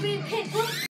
be Pitbull?